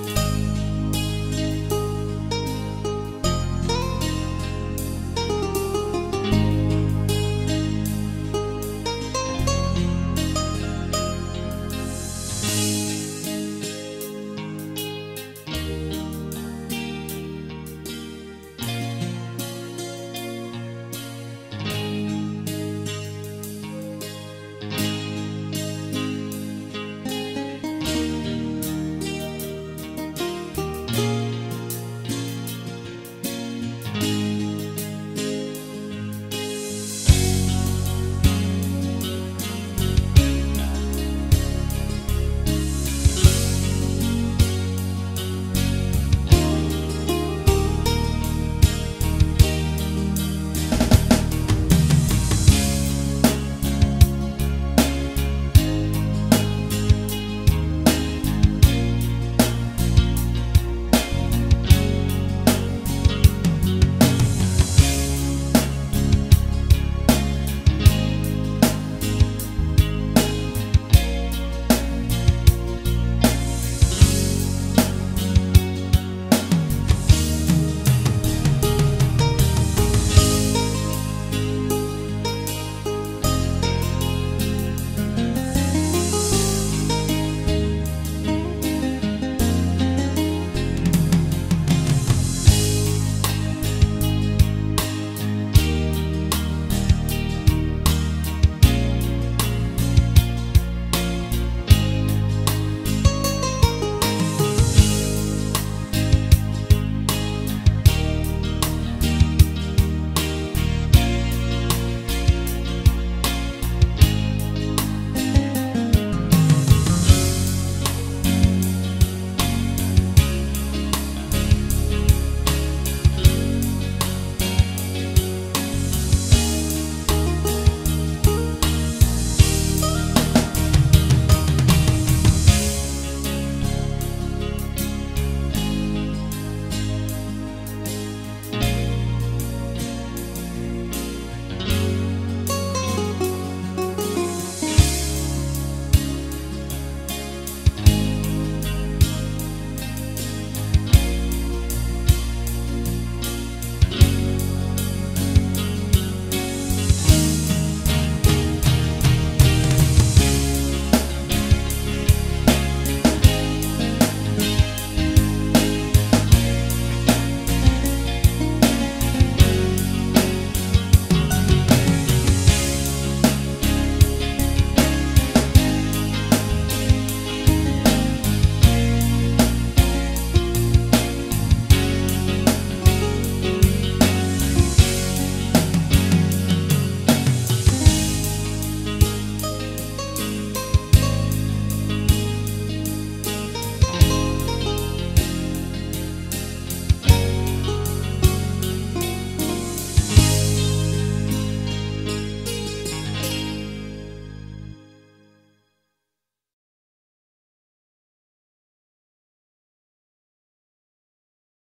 Música